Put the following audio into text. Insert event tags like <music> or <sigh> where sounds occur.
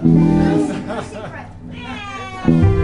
Secret. <laughs> Yeah.